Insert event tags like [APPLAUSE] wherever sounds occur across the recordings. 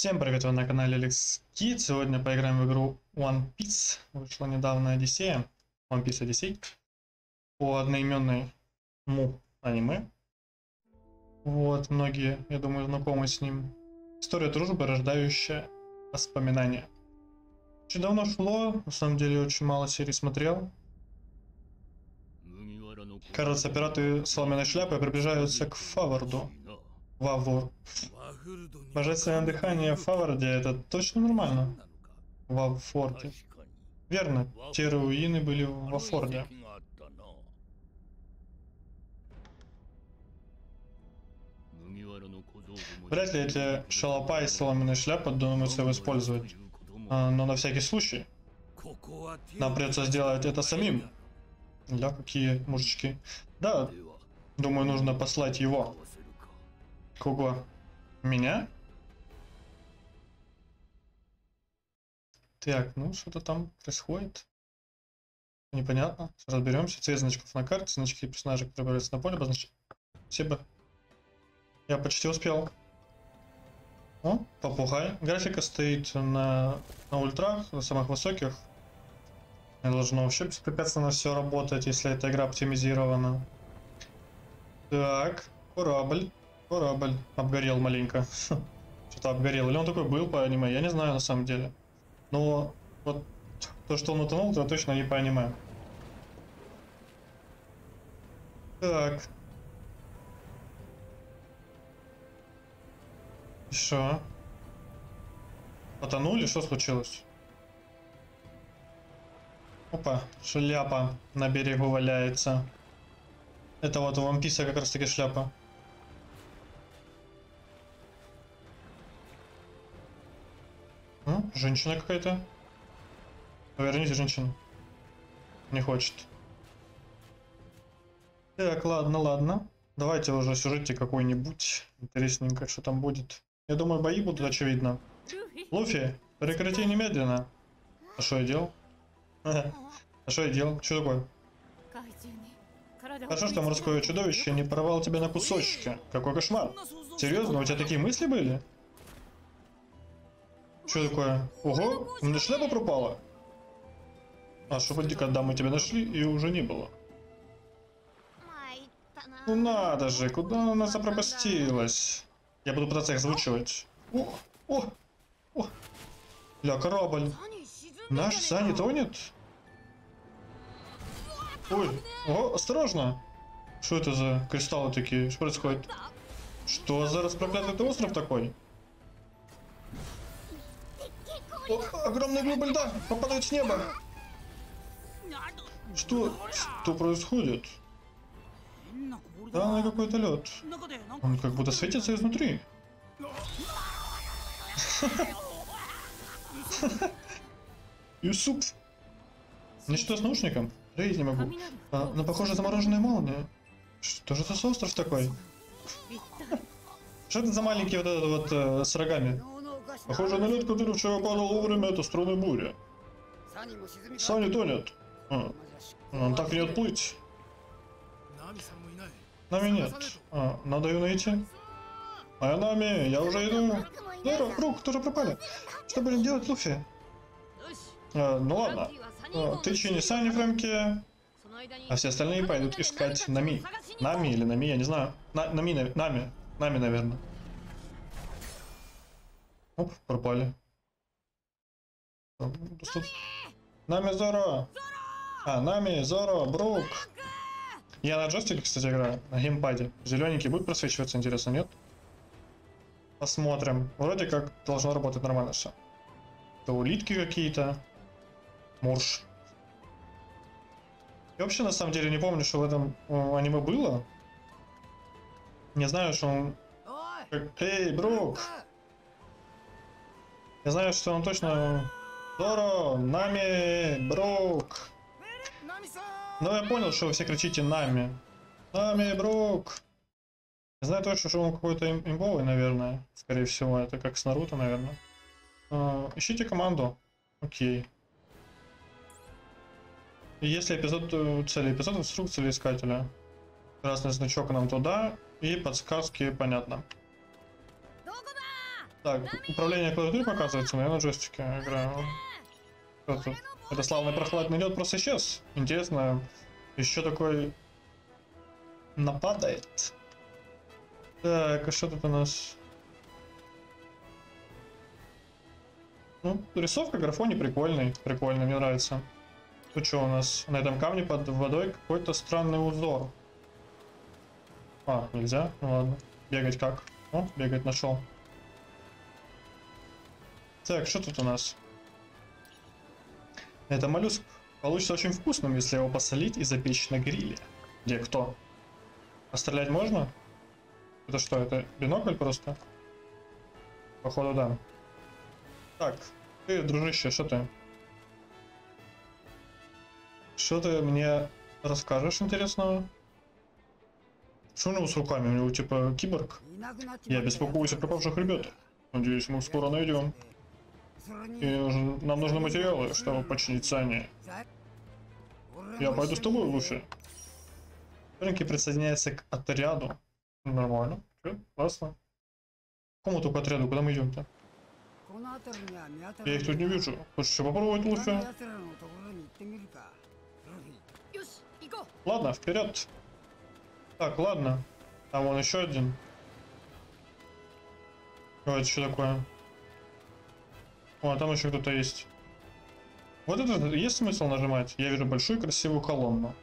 Всем привет, вы на канале Alex Kid. Сегодня поиграем в игру One Piece. Вышла недавно Одиссея. One Piece Odyssey. По одноименной му аниме. Вот, многие, я думаю, знакомы с ним. История дружбы, рождающая воспоминания. Очень давно шло, на самом деле очень мало серий смотрел. Кажется, пираты Соломенной Шляпы приближаются к Фаварду. Ваву. Божественное дыхание в Фаварде это точно нормально. Во Форде. Верно, те руины были во Форде. Вряд ли эти шалопа и соломенная шляпа думают его использовать. А, но на всякий случай. Нам придется сделать это самим. Да, какие мужички. Да, думаю, нужно послать его. Кого? Меня? Так, ну что-то там происходит. Непонятно. Разберемся. Цвет значков на карте, значки персонажей, которые появляются на поле, обозначить. Спасибо. Я почти успел. О, попугай. Графика стоит на, на ультрах, на самых высоких. Не должно вообще беспрепятственно все работать, если эта игра оптимизирована. Так, корабль. Корабль обгорел маленько. [LAUGHS] Что-то обгорел. Или он такой был по аниме, я не знаю на самом деле. Но вот то, что он утонул, это точно не по аниме. Так. Что? Потонули? Что случилось? Опа, шляпа на берегу валяется. Это вот у вамписа как раз таки шляпа. А? Женщина какая-то. Верните женщину. Не хочет. Так, ладно, ладно. Давайте уже сюжете какой-нибудь. Интересненько, что там будет. Я думаю, бои будут очевидно. Луфи, прекрати немедленно. А что я делал? [LAUGHS] А что я делал? Что такое? Хорошо, что морское чудовище не порвало тебя на кусочки. Какой кошмар. Серьезно, у тебя такие мысли были? Что такое? Ого, у меня шляпа пропала. А что поди, когда мы тебя нашли, и уже не было. Ну надо же, куда она запропастилась? Я буду пытаться их озвучивать. О, о, о. Ля, корабль. Наш Сани тонет? Ой, о, осторожно. Что это за кристаллы такие? Что происходит? Что за распроклятый остров такой? О, огромный глыба льда попадает с неба. Что? Что происходит? Да, на какой-то лед. Он как будто светится изнутри. [LAUGHS] Юсуп. Ничто с наушником? Рейд не могу. А, но похоже замороженная молния. Что же это за остров такой? [LAUGHS] Что это за маленький вот этот вот э, с рогами? Похоже на лед, который вчера падал вовремя, это струны буря. Сани тонет. А, он так не отплыть. Нами нет. А, надо ее найти. А Нами, я уже иду. Здорово, Рук, тоже пропали. Что будем делать, Луфи? А, ну ладно. А, ты чини Сани, Фрэнки. А все остальные пойдут искать Нами. Нами или Нами, я не знаю. На, нами, Нами. Нами, наверное. Оп, пропали. Нами Зоро! А, Нами, Зоро, Брук! Я на джойстике, кстати, играю, на геймпаде. Зелененький будет просвечиваться, интересно, нет? Посмотрим. Вроде как должно работать нормально все. Это улитки какие-то. Мурш. Я вообще на самом деле не помню, что в этом аниме было. Не знаю, что он... Эй, Брук! Я знаю, что он точно... Доро, Нами, Брук. Ну, я понял, что вы все кричите Нами. Нами, Брук. Я знаю точно, что он какой-то им имбовый, наверное. Скорее всего, это как с Наруто, наверное. Uh, ищите команду. Окей. Если эпизод, э, цели эпизод инструкции искателя. Красный значок нам туда. И подсказки, понятно. Так, управление клавиатурой показывается, но я на джойстике играю. Тут? Это славный прохладный лед просто исчез. Интересно, еще такой нападает. Так, а что тут у нас? Ну, рисовка графони прикольный, прикольный, мне нравится. Тут что у нас? На этом камне под водой какой-то странный узор. А, нельзя? Ну ладно. Бегать как? О, бегать нашел. Так, что тут у нас? Это моллюск получится очень вкусным, если его посолить и запечь на гриле. Где кто? А стрелять можно? Это что, это бинокль просто? Походу, да. Так, ты, дружище, что ты? Что ты мне расскажешь интересного? Что у него с руками? У него типа киборг? Я беспокоюсь о пропавших ребятах. Надеюсь, мы скоро найдем. И нам нужны материалы, чтобы починить сани. Я пойду с тобой лучше. Рынки присоединяется к отряду. Нормально. Че? Классно. К Кому только отряду? Куда мы идем-то? Я их тут не вижу. Хочешь попробовать лучше? Ладно, вперед. Так, ладно. Там вон еще один. Что такое? О, а там еще кто-то есть. Вот это есть смысл нажимать? Я вижу большую красивую колонну.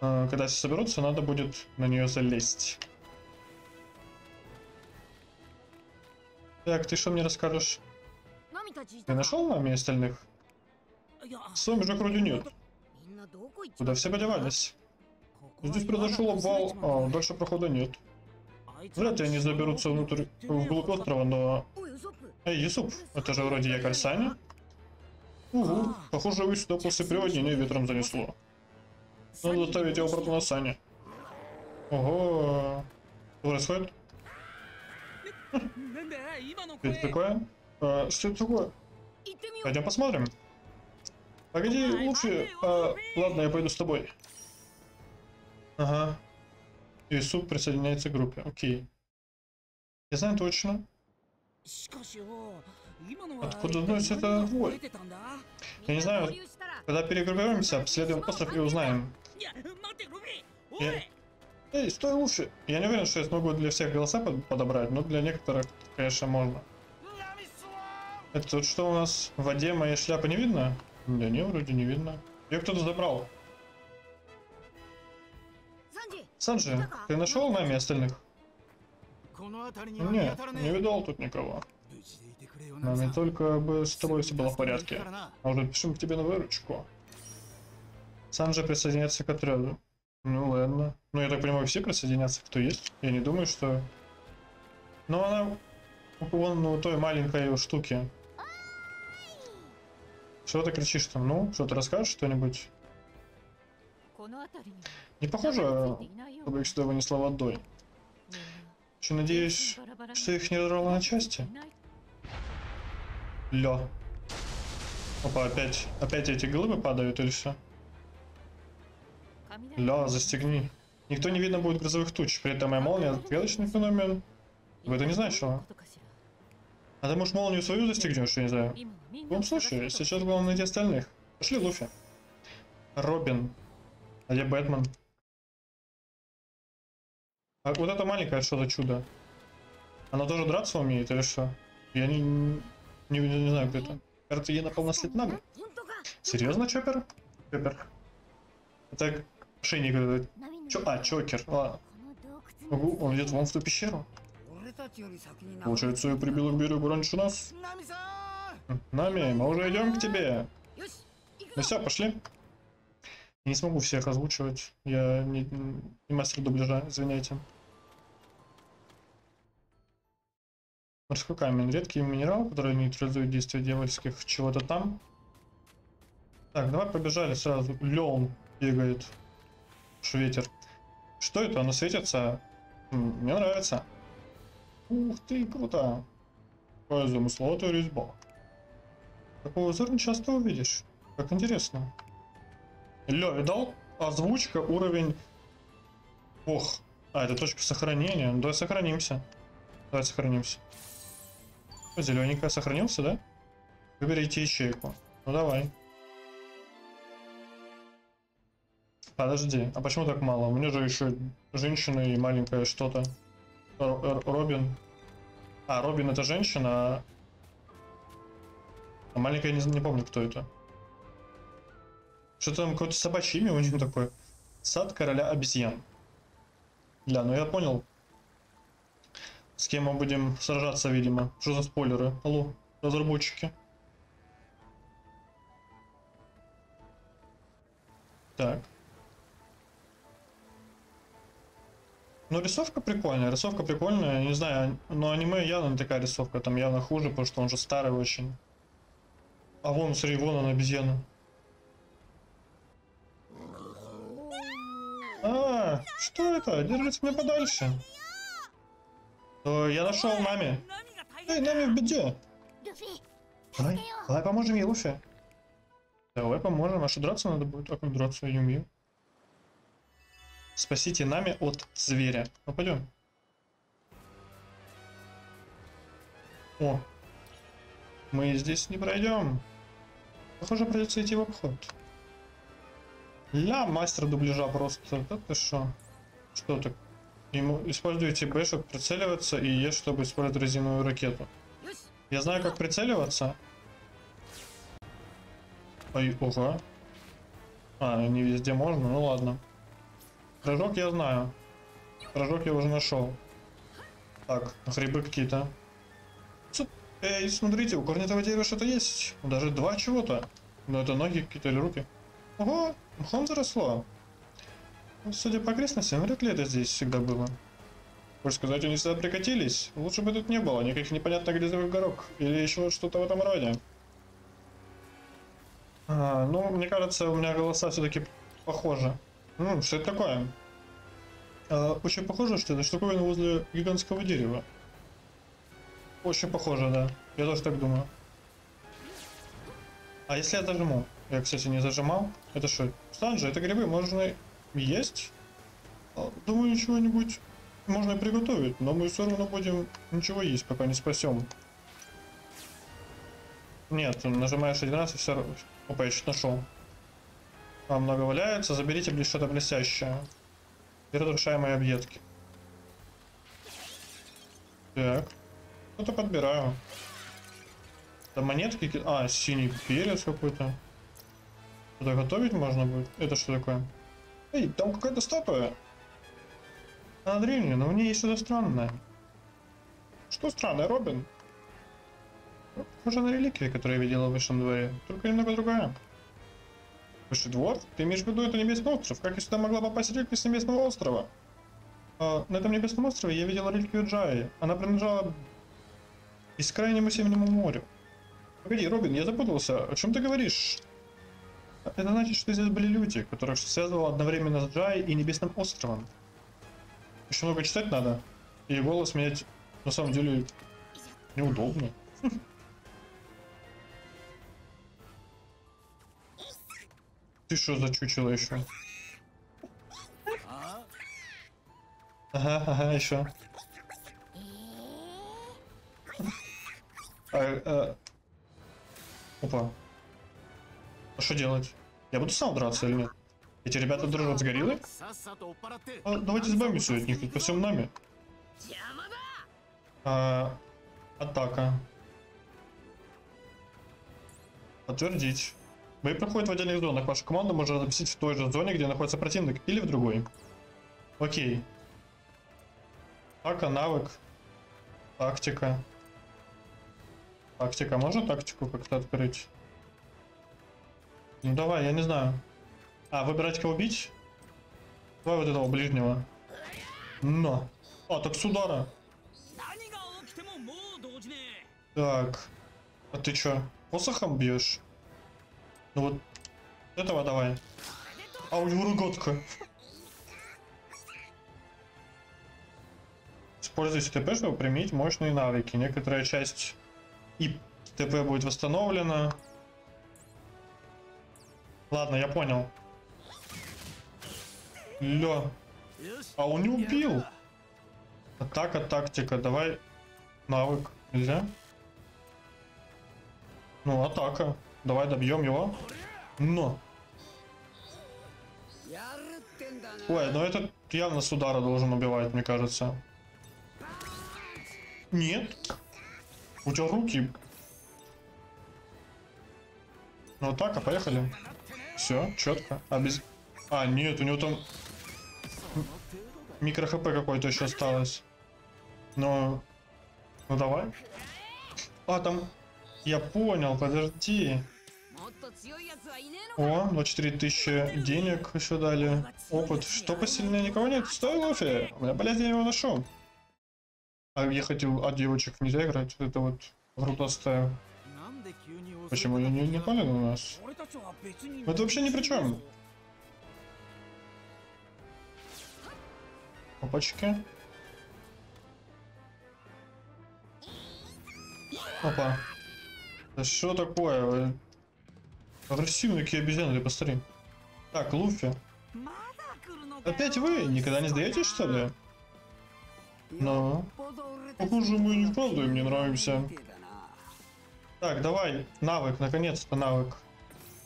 Э, когда все соберутся, надо будет на нее залезть. Так, ты что мне расскажешь? Ты нашел маме остальных? С же вроде нет. Куда все подевались? Здесь произошел обвал, а дальше прохода нет. Вряд ли они заберутся внутрь, вглубь острова, но Эй, Юсуп, это же вроде я Саня. Угу, похоже, вы сюда после приводнины ну ветром занесло. Ну, Надо доставить его обратно на Сани. Ого, что происходит? Что это такое? А, что это такое? Пойдем посмотрим. Погоди, лучше... А, ладно, я пойду с тобой. Ага. Юсуп присоединяется к группе, окей. Я знаю точно, Откуда вновь эта вонь? Я не знаю, когда перегруппируемся, обследуем остров и узнаем. Я... Эй, стой лучше! Я не уверен, что я смогу для всех голоса под подобрать, но для некоторых, конечно, можно. Это тут что у нас? В воде моей шляпа не видно? Да не, вроде не видно. Ее кто-то забрал. Санджи, ты нашел нами остальных? Ну нет, не видал тут никого. Ну, Нам только бы с тобой все было в порядке. Может, пишем к тебе на выручку? Сам же присоединяться к отряду. Ну ладно. Ну я так понимаю, все присоединятся, кто есть. Я не думаю, что... Но она... Вон ну, той маленькой штуки. Что ты кричишь там? Ну, что ты расскажешь что-нибудь? Не похоже, чтобы их сюда вынесла водой. Еще надеюсь, что их не разорвало на части. Ля. Опа, опять, опять эти глыбы падают или что? Ля, застегни. Никто не видно будет грозовых туч, при этом и молния отгадочный феномен. Вы это не значило. А ты, может, молнию свою застегнешь, я не знаю. В любом случае, сейчас главное найти остальных. Пошли, Луфи. Робин. А где Бэтмен? А вот это маленькое что-то чудо? Она тоже драться умеет или что? Я не, не, не, не знаю, где это. Кажется, ей напал на нами. Серьезно, Чопер? Чопер. Это шинник этот. Чё? А, Чокер. Ладно. Ого, он идет вон в ту пещеру. Получается, я прибил к берегу раньше нас. Нами, мы уже идем к тебе. Ну все, пошли. Не смогу всех озвучивать. Я не, не мастер дубляжа, извиняйте. Морской камень. Редкий минерал, который нейтрализует действие дьявольских чего-то там. Так, давай побежали сразу. Леон бегает. Шветер. Что это? Оно светится? Мне нравится. Ух ты, круто. Какая замысловатая резьба. Такой узор не часто увидишь. Как интересно. Ля, видал? Озвучка, уровень... Ох. А, это точка сохранения. Давай сохранимся. Давай сохранимся. Зелененькая сохранился, да? Выберите ячейку. Ну давай. Подожди, а почему так мало? У меня же еще женщина и маленькое что-то. Робин. А, Робин это женщина, а... а маленькая не, не помню, кто это. Что там какое-то собачье имя у него такое. Сад короля обезьян. Ля, ну я понял. С кем мы будем сражаться, видимо. Что за спойлеры? Алло, разработчики. Так. Ну, рисовка прикольная, рисовка прикольная, не знаю, но аниме явно не такая рисовка, там явно хуже, потому что он же старый очень. А вон, смотри, вон он, обезьяна. А, что это? Держите меня подальше. Э, я нашел Нами. Эй, Нами в беде. Давай, давай поможем ей, Луфи. Давай поможем, а что драться надо будет? А как драться я не умею. Спасите Нами от зверя. Ну пойдем. О, мы здесь не пройдем. Похоже, придется идти в обход. Ля, мастер дубляжа просто. Да ты шо? Что так? Используйте Б, чтобы прицеливаться, и Е, чтобы использовать резиновую ракету. Я знаю, как прицеливаться. Ой, ого. А, не везде можно, ну ладно. Прыжок я знаю. Прыжок я уже нашел. Так, грибы какие-то. Эй, смотрите, у корня этого дерева что-то есть. Даже два чего-то. Но это ноги какие-то или руки. Ого, мхом заросло. Ну, Судя по окрестностям, вряд ли это здесь всегда было. Хочешь сказать, они сюда прикатились? Лучше бы тут не было никаких непонятных грязевых горок. Или еще что-то в этом роде. А, ну, мне кажется, у меня голоса все-таки похожи. Ну, что это такое? А, очень похоже, что это штуковина возле гигантского дерева. Очень похоже, да. Я тоже так думаю. А если я зажму? Я, кстати, не зажимал. Это что? Санджи, это грибы можно есть? А, Думаю, чего-нибудь можно приготовить, но мы все равно будем ничего есть, пока не спасем. Нет, нажимаешь один раз и все равно... Опа, я чуть нашел. Там много валяется, заберите близ что-то блестящее. И разрушаемые объедки. Так. Что-то подбираю. Да монетки... ки- А, синий перец какой-то. Это готовить можно будет? Это что такое? Эй, там какая-то статуя. Она древняя, но в ней есть что-то странное. Что странное, Робин? Ну, Похоже на реликвии, которые я видела в Высшем дворе, только немного другая. Высший двор? Ты имеешь в виду это небесный остров? Как я сюда могла попасть реликвия с небесного острова? А, на этом небесном острове я видела реликвию Джаи. Она принадлежала бескрайнему северному морю. Погоди, Робин, я запутался. О чем ты говоришь? Это значит, что здесь были люди, которых связывало одновременно с Джай и Небесным островом. Еще много читать надо. И голос менять на самом деле неудобно. Ты что за чучело еще? あ Ага, ага, еще. А, а, Опа. А что делать? Я буду сам драться или нет? Эти ребята дружат с гориллой? А, давайте избавимся от них, ведь по всем нами. А, атака. Подтвердить. Вы проходят в отдельных зонах. Ваша команда может разместить в той же зоне, где находится противник, или в другой. Окей. Атака, навык. Тактика. Тактика. Можно тактику как-то открыть? Ну давай, я не знаю. А, выбирать кого бить? Давай вот этого ближнего. Но. А, так с удара. Так. А ты чё, посохом бьешь? Ну вот этого давай. А у него роготка. Используйте ТП, чтобы применить мощные навыки. Некоторая часть и ТП будет восстановлена. Ладно, я понял. Лё. А он не убил. Атака, тактика. Давай навык. Нельзя? Ну, атака. Давай добьем его. Но. Ой, но этот явно с удара должен убивать, мне кажется. Нет. У тебя руки. Ну атака, поехали. Все, четко. А без... А, нет, у него там... Микро хп какой-то еще осталось. Но... Ну давай. А, там... Я понял, подожди. О, 24 тысячи денег еще дали. Опыт. Что посильнее? Никого нет? Стой, Лофи! У меня болезнь, я его ношу. А я хотел от девочек нельзя играть. Это вот грудостая. Почему я не, не понял у нас? Это вообще ни при чем. Опачки. Опа. Да что такое? Агрессивные обезьяны, ты посмотри. Так, Луфи. Опять вы? Никогда не сдаетесь, что ли? Но. Похоже, мы не вправду им не нравимся. Так, давай. Навык, наконец-то навык.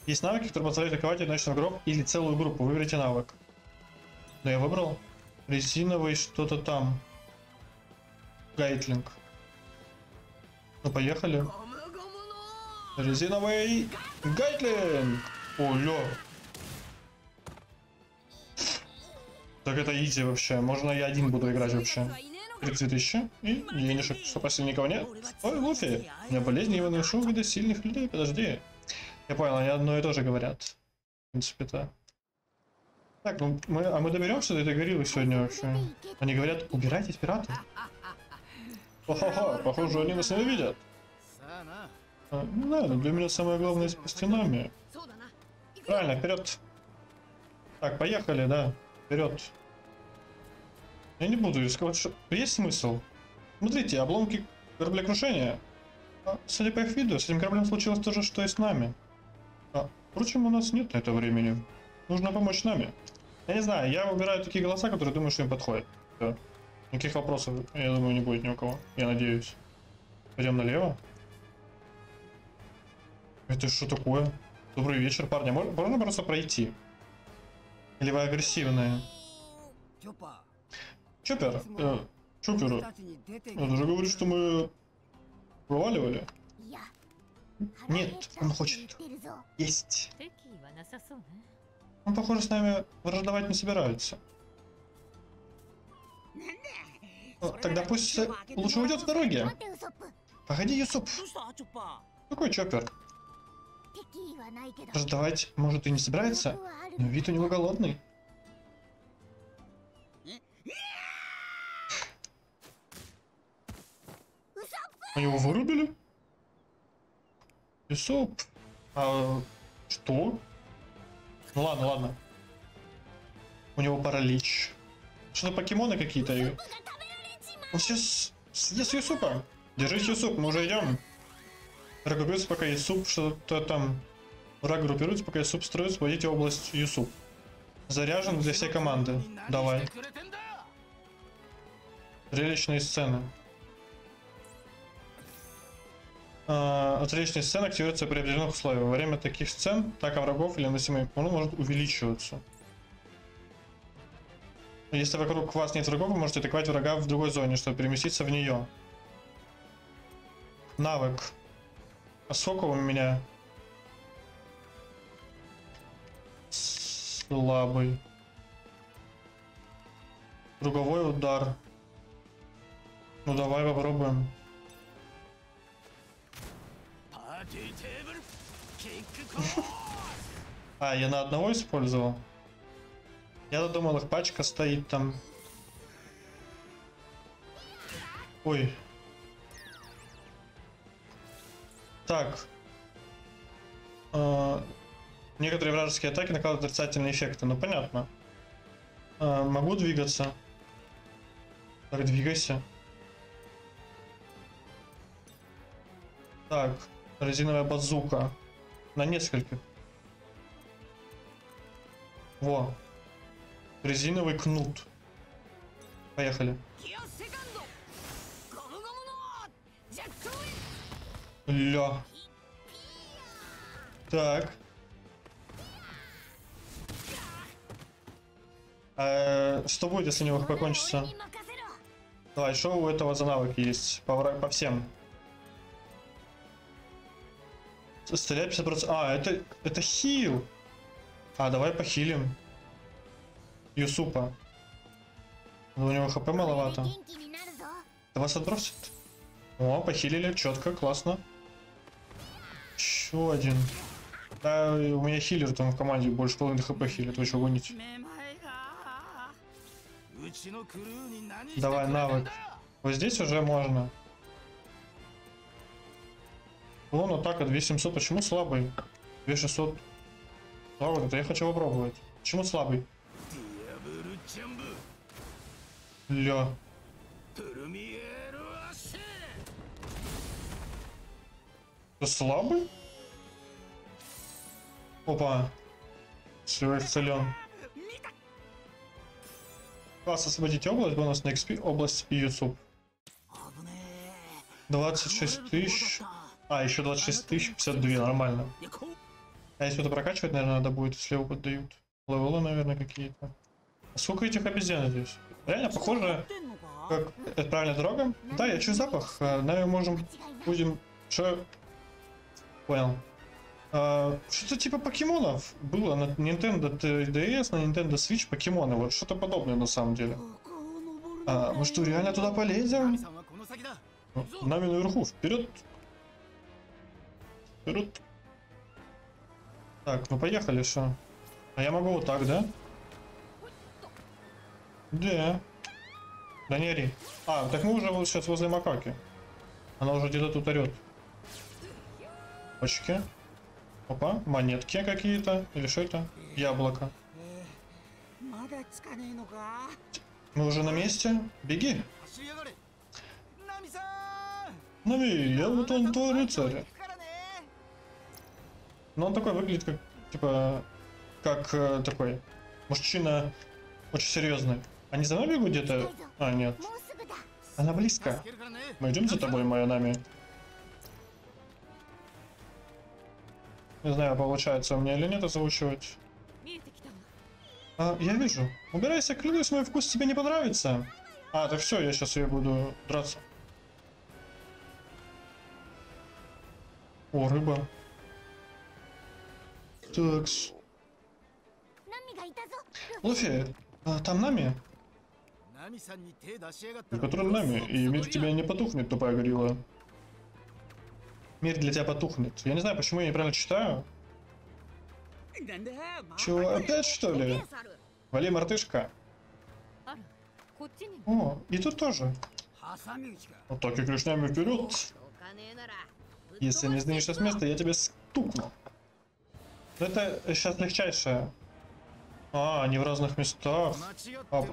Есть навыки, которые позволяют атаковать одиночный гроб или целую группу. Выберите навык. Но я выбрал. Резиновый что-то там. Гайтлинг. Ну, поехали. Резиновый gatling! Олё. Так это easy вообще. Можно я один буду играть вообще. 3000 и денежек, что после никого нет. Ой, Луфи, у меня болезнь не выношу вида сильных людей, подожди. Я понял, они одно и то же говорят. В принципе-то. Так, ну мы, а мы доберемся до этой гориллы сегодня вообще? Они говорят, убирайтесь, пираты. Ха-ха-ха, похоже, они нас не видят. А, ну но для меня самое главное с стенами. Правильно, вперед. Так, поехали, да. Вперед. Я не буду рисковать, что... Есть смысл? Смотрите, обломки кораблекрушения. А, судя по их виду, с этим кораблем случилось то же, что и с нами. А, впрочем, у нас нет на это времени. Нужно помочь нами. Я не знаю, я выбираю такие голоса, которые думаю, что им подходят. Да. Никаких вопросов, я думаю, не будет ни у кого. Я надеюсь. Пойдем налево. Это что такое? Добрый вечер, парни. Можно просто пройти? Или вы агрессивные? Чупер. Э, Чупер. Я уже говорю, что мы проваливали. Нет, он хочет есть. Он, похоже, с нами враждовать не собирается. Ну, тогда пусть лучше уйдет с дороги. Погоди, Юсуп. Какой чоппер? Раздавать, может, и не собирается, но вид у него голодный. Они его вырубили? Песок. А, что? Ну ладно, ладно. У него паралич. Что-то покемоны какие-то. Ну, Он сейчас съест ее супа. Держись ее суп, мы уже идем. Рагруппируется, пока Юсуп что-то там. Враг группируется, пока Юсуп суп строится, вводите область Юсуп. Заряжен для всей команды. Давай. Зрелищные сцены. А, Зрелищные сцены активируются при определенных условиях. Во время таких сцен атака врагов или наносимый урон может увеличиваться. Если вокруг вас нет врагов, вы можете атаковать врага в другой зоне, чтобы переместиться в нее. Навык. А сколько у меня? Слабый. Круговой удар. Ну давай попробуем. А, я на одного использовал? Я думал, их пачка стоит там. Ой. Так. А, некоторые вражеские атаки накладывают отрицательные эффекты. Ну понятно. А, могу двигаться. Так, двигайся. Так, Резиновая базука. На несколько. Во. Резиновый кнут. Поехали. Ля. Так. Э, что будет, если у него хп? Давай, что у этого за навыки есть? По, по всем. Стреляет 50%. А, это, это хил. А, давай похилим. Юсупа. Но у него хп маловато. Вас отбросит? О, похилили. Четко, классно. Еще один. Да, у меня хилер там в команде больше половины хп хилит. Вы что гоните? Давай навык. Вот здесь уже можно. Вон атака 2700. Почему слабый? 2600. Да, вот это я хочу попробовать. Почему слабый? Ля. Это слабый? Опа. все исцелен. Класс, освободить область, бонус на XP, область и YouTube. 26 тысяч. А, еще 26 тысяч, 52, нормально. А если это прокачивать, наверное, надо будет, если его поддают. Левелы, наверное, какие-то. А сколько этих обезьян здесь? Реально похоже, как... Это правильная дорога? Да, я чувствую запах. Э, наверное, можем... Будем... Что? Понял. А, что-то типа покемонов было на Nintendo DS, на Nintendo Switch покемоны. Вот что-то подобное на самом деле. А, мы что, реально туда полезем? Ну, Нами наверху, вперед! Берут. Так, ну поехали, что? А я могу вот так, да? Да. Да не ори. А, так мы уже вот сейчас возле макаки. Она уже где-то тут орет. Очки. Опа, монетки какие-то. Или что это? Яблоко. Мы уже на месте. Беги. Нами, я вот он твой рыцарь. Но он такой выглядит как, типа, как э, такой мужчина очень серьезный. Они за нами где-то? А, нет. Она близко. Мы идем за тобой, моя нами. Не знаю, получается у меня или нет озвучивать. А, я вижу. Убирайся, клянусь, мой вкус тебе не понравится. А, так все, я сейчас ее буду драться. О, рыба. Так. -с. Луфи, там Нами? За которым Нами, и мир в тебя не потухнет, тупая горилла. Мир для тебя потухнет. Я не знаю, почему я неправильно читаю. Чего, опять что ли? Вали, мартышка. О, и тут тоже. Вот так и вперед. Если не сдвинешься с места, я тебя стукну. Ну, это сейчас легчайшее. А, они в разных местах. А...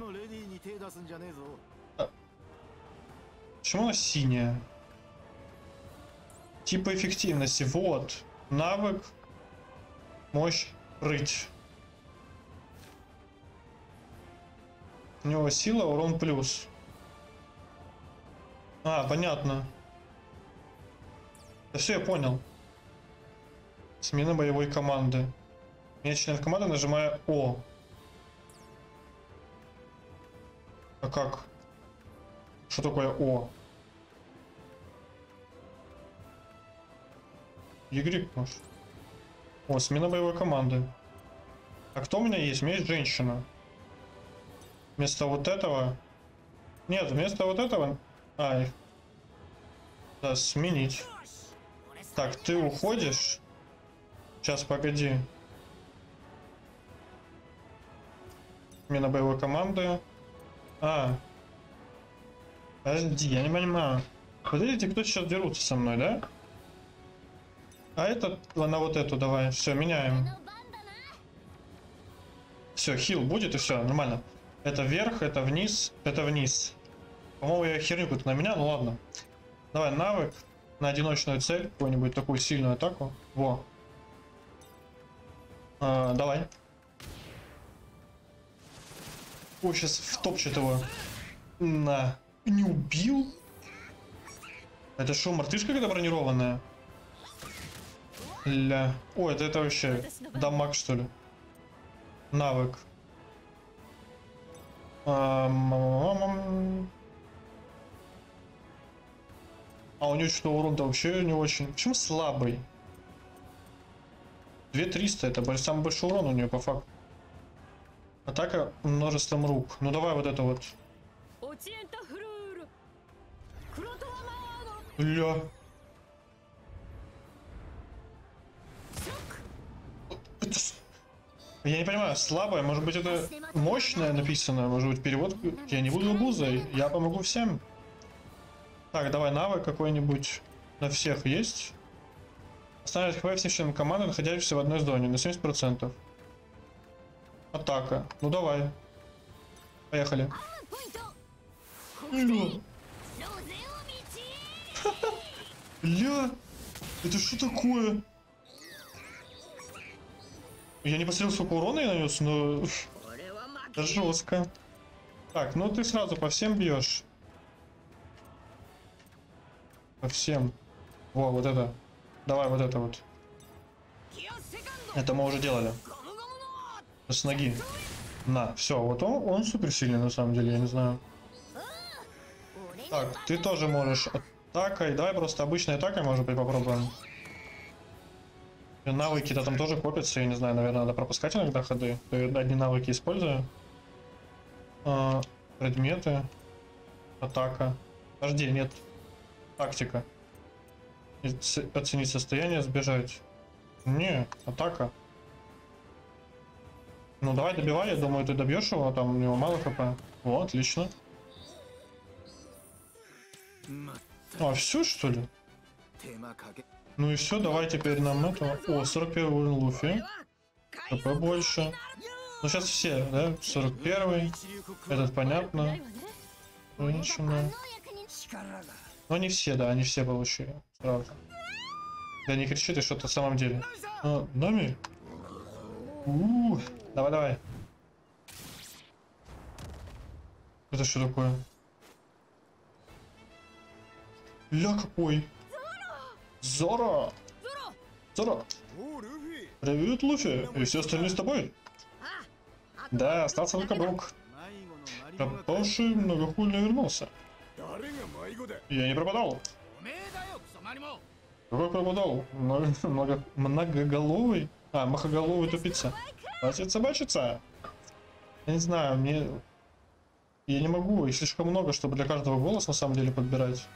Почему она синяя? Типа эффективности. Вот. Навык. Мощь. Рыть. У него сила, урон плюс. А, понятно. Да все, я понял. Смена боевой команды. Я член команды нажимаю О. А как? Что такое О? Y, может. О, смена боевой команды. А кто у меня есть? У меня есть женщина. Вместо вот этого... Нет, вместо вот этого... Ай. Да, сменить. Так, ты уходишь? Сейчас, погоди. Смена боевой команды. А. Подожди, я не понимаю. Подождите, кто сейчас дерутся со мной, да? А этот, на вот эту давай. Все, меняем. Все, хил будет и все, нормально. Это вверх, это вниз, это вниз. По-моему, я херню какую-то на меня, ну ладно. Давай навык на одиночную цель, какую-нибудь такую сильную атаку. Во, а, давай. О, сейчас втопчет его. На. Не убил? Это что, мартышка какая-то бронированная? Ля. Ой, это, это вообще дамаг, что ли? Навык. Ам, А у него что урон-то вообще не очень. Почему слабый? 2300 это самый большой урон у нее по факту. Атака множеством рук. Ну давай вот это вот. Бля. Я не понимаю, слабая, может быть это мощная написано, может быть перевод. Я не буду обузой, я помогу всем. Так, давай навык какой-нибудь на всех есть. Ставит хп всем членам команды, находящихся в одной зоне на 70%. Атака. Ну давай. Поехали. Бля, это что такое? Я не посмотрел, сколько урона я нанес, но... [LAUGHS] Это жестко. Так, ну ты сразу по всем бьешь. По всем. Во, вот это. Давай вот это вот. Это мы уже делали. С ноги. На, все, вот он, он супер сильный на самом деле, я не знаю. Так, ты тоже можешь атакой. Давай просто обычной атакой, может быть, попробуем. Навыки-то там тоже копятся, я не знаю, наверное, надо пропускать иногда ходы. Одни навыки использую. А, предметы. Атака. Подожди, нет. Тактика. Оценить состояние, сбежать. Не, атака. Ну давай добивай, я думаю, ты добьешь его, а там у него мало хп. О, отлично. А, все что ли? Ну и все, давай теперь нам это. О, 41 уровень Луфи. ХП больше. Ну сейчас все, да? 41 Этот понятно. Женщина. Но не все, да, они все получили. Правда. Да не кричи ты что-то в самом деле. А, ну, номер? Давай, давай. Это что такое? Ля какой? Зора! Зора! Привет, Луфи! И все остальные с тобой? Да, остался только Брук. Пропавший многохульно вернулся. Я не пропадал. Какой пропадал? Много, многоголовый? А, махоголовый тупица. Хватит собачиться? Я не знаю, мне... Я не могу, их слишком много, чтобы для каждого голос на самом деле подбирать.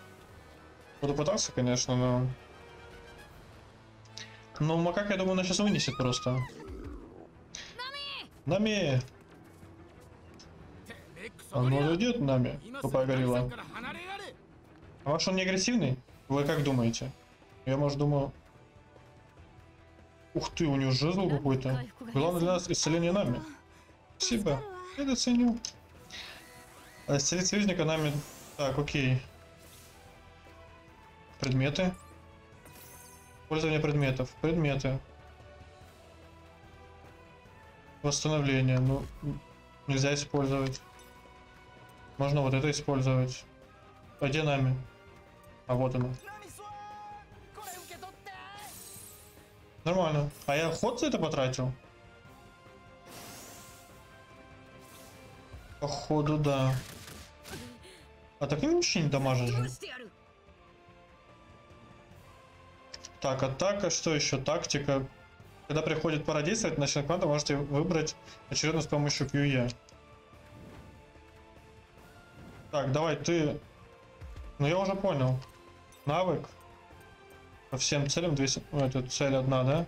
Буду пытаться, конечно, но... Но макак, я думаю, она сейчас вынесет просто. Нами! Он уже идет нами, тупая горилла. А ваш он не агрессивный? Вы как думаете? Я, может, думаю... Ух ты, у него жезл какой-то. Главное для нас исцеление нами. Спасибо. Я это ценю. А исцелить союзника нами... Так, окей. Предметы. Пользование предметов. Предметы. Восстановление. Ну, нельзя использовать. Можно вот это использовать. А нами? А вот она. Нормально. А я ход за это потратил? Походу, да. А так ничего не дамажит же. Так, атака, что еще? Тактика. Когда приходит пора действовать, начальник плана можете выбрать очередно с помощью QE. Так, давай ты... Ну я уже понял навык. По всем целям 200... Ой, тут цель одна, да?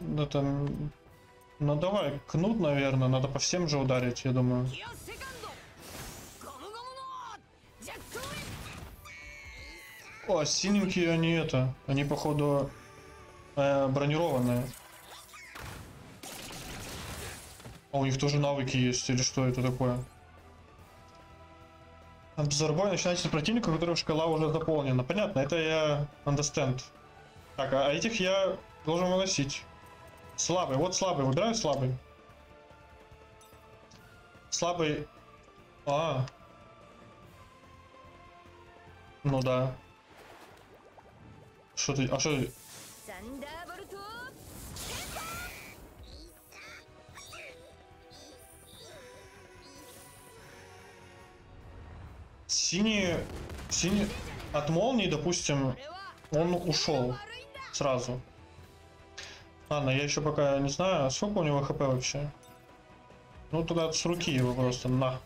Ну там... Ну давай, кнут, наверное, надо по всем же ударить, я думаю. О, синенькие они это. Они, походу, э, бронированные. А у них тоже навыки есть, или что это такое? Обзор боя начинается с противника, у которого шкала уже заполнена. Понятно, это я understand. Так, а этих я должен выносить. Слабый, вот слабый, выбираю слабый. Слабый. А. Ну да. Что ты... А что ты... Синий... Синий... От молнии, допустим, он ушел сразу. Ладно, я еще пока не знаю, а сколько у него хп вообще. Ну, тогда с руки его просто, на.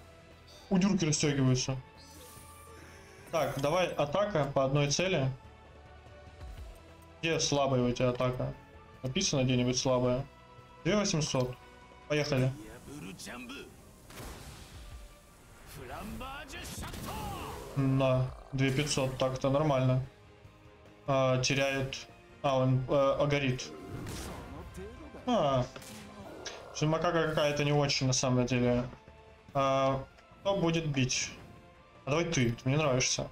Удюрки расстегиваются. Так, давай атака по одной цели. Где слабая у тебя атака? Написано где-нибудь слабая. 2800. Поехали. На, 2500, так-то нормально. А, теряет... А, он э, а, горит. А, макака какая-то не очень, на самом деле. А, кто будет бить? А давай ты, ты мне нравишься.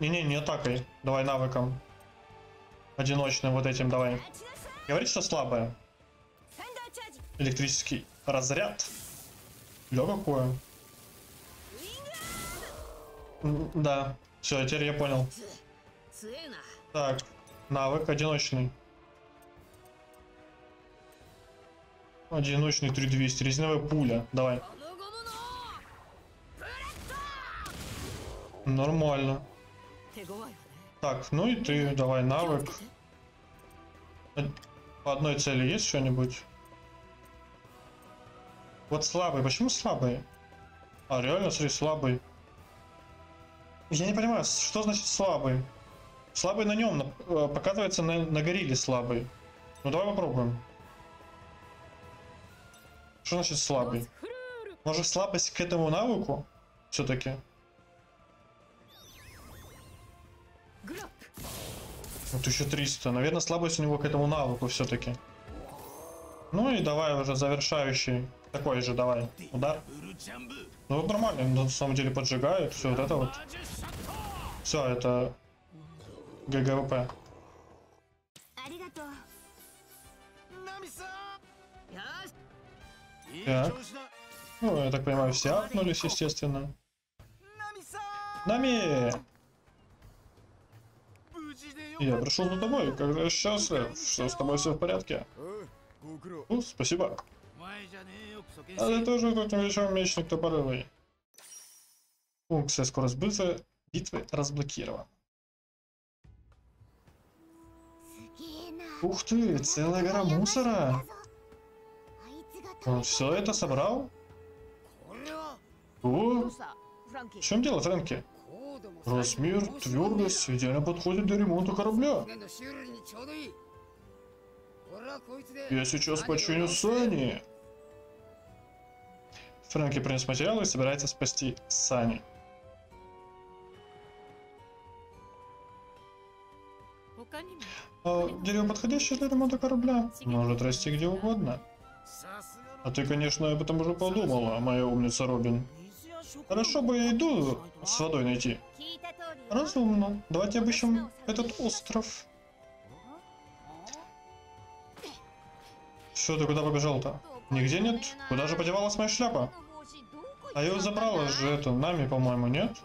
Не-не, не атакой. Давай навыком. Одиночным вот этим давай. Говорит, что слабая. Электрический разряд. Лё какое. Да. Все, теперь я понял. Так, навык одиночный. Одиночный 3200. Резиновая пуля. Давай. Нормально. Так, ну и ты, давай, навык. По одной цели есть что-нибудь? Вот слабый, почему слабый? А, реально, смотри, слабый. Я не понимаю, что значит слабый? Слабый на нем, э, показывается на, на горилле слабый. Ну давай попробуем. Что значит слабый? Может слабость к этому навыку? Все-таки. Вот еще 300. Наверное, слабость у него к этому навыку все-таки. Ну и давай уже завершающий такой же давай. Удар. Ну вот нормально, ну, на самом деле поджигают, все вот это вот. Все, это GG WP. Так. Ну, я так понимаю, все апнулись, естественно. Нами! Я пришел на домой, как когда сейчас что с тобой все в порядке. Э, ну, спасибо. Але дуже тут увійшов мечник топоровий. Функция скорость битвы, битвы разблокирована. Ух ты, целая гора мусора! Он все это собрал? О, в чем дело, Фрэнки? Размер, твердость идеально подходит для ремонта корабля. Я сейчас починю сани. Фрэнки принес материалы и собирается спасти Сани. А, дерево, подходящее для ремонта корабля, может расти где угодно. А ты, конечно, об этом уже подумала, моя умница Робин. Хорошо бы я иду с водой найти. Разумно. Ну, давайте обыщем этот остров. Что ты куда побежал-то? Нигде нет? Куда же подевалась моя шляпа? А ее забрала же это нами, по-моему, нет?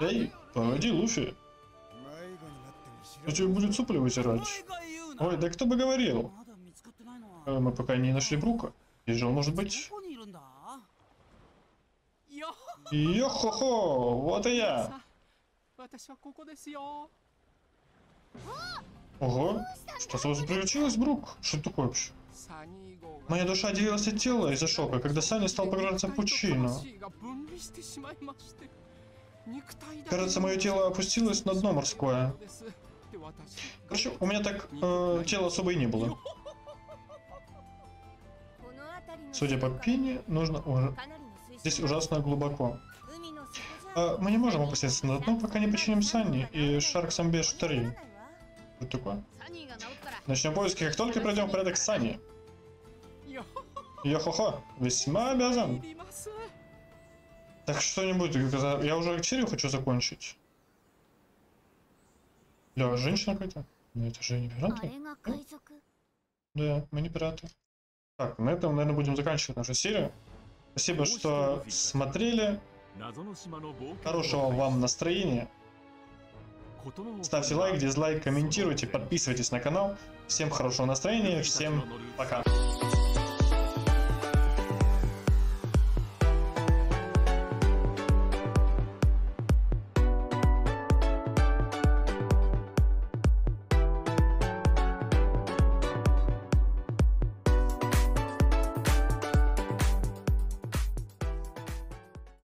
Эй, погоди, Луфи. Кто тебе будет супли вытирать? Ой, да кто бы говорил? Э, мы пока не нашли Брука. Здесь же он может быть. Йо-хо-хо, вот и я. Ого, что с вас приключилось, Брук? Что такое вообще? Моя душа отделилась от тела из-за шока, когда Саня стал погружаться в пучину. Кажется, мое тело опустилось на дно морское. Короче, у меня так э, тела особо и не было. Судя по пене, нужно уже... Здесь ужасно глубоко. А, мы не можем опуститься на дно, пока не починим Санни и Шарк Самбеш 3. Что такое? Начнем поиски, как только пройдем порядок Сани. Йо-хо-хо, весьма обязан. Так что-нибудь, я уже серию хочу закончить. Бля, женщина какая-то? Ну это же не пираты. Да, мы не пираты. Так, на этом, наверное, будем заканчивать нашу серию. Спасибо, что смотрели. Хорошего вам настроения. Ставьте лайк, дизлайк, комментируйте, подписывайтесь на канал. Всем хорошего настроения, всем пока.